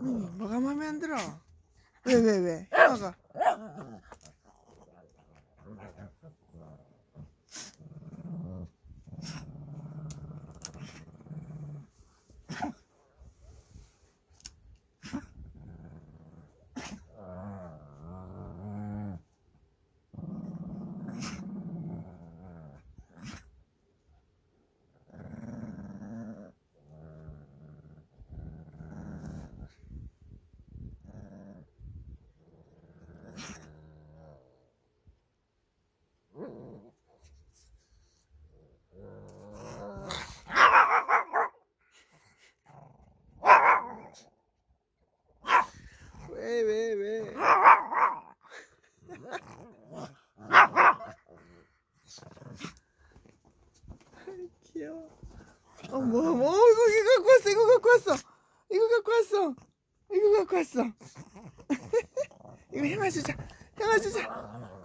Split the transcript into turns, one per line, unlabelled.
뭐가 마음에 안 들어? 왜 왜 왜? 형아가 왜 왜 왜? 귀여워. 어, 뭐, 뭐, 이거, 이거 갖고 왔어, 이거 갖고 왔어. 이거 갖고 왔어. 이거 갖고 왔어. 이거 형아 주자. 형아 주자.